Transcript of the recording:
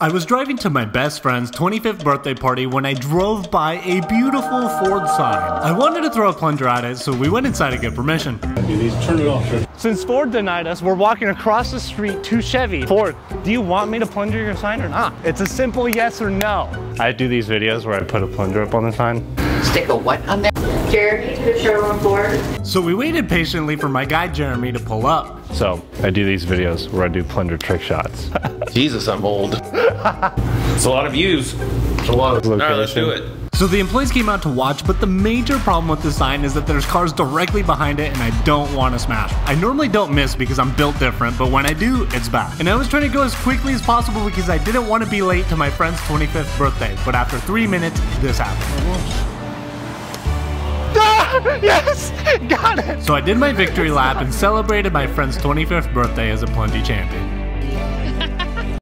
I was driving to my best friend's 25th birthday party when I drove by a beautiful Ford sign. I wanted to throw a plunger at it, so we went inside to get permission. You need to turn it off. Sir. Since Ford denied us, we're walking across the street to Chevy. Ford, do you want me to plunger your sign or not? It's a simple yes or no. I do these videos where I put a plunger up on the sign. Stick a what on there? Jeremy to the showroom floor. So we waited patiently for my guy Jeremy to pull up. So I do these videos where I do plunger trick shots. Jesus, I'm old. it's a lot of views. It's a lot of. All right, let's do it. So the employees came out to watch, but the major problem with the sign is that there's cars directly behind it and I don't want to smash. I normally don't miss because I'm built different, but when I do, it's bad. And I was trying to go as quickly as possible because I didn't want to be late to my friend's 25th birthday, but after three minutes, this happened. Oh, ah, yes! Got it! So I did my victory lap and celebrated my friend's 25th birthday as a plungy champion.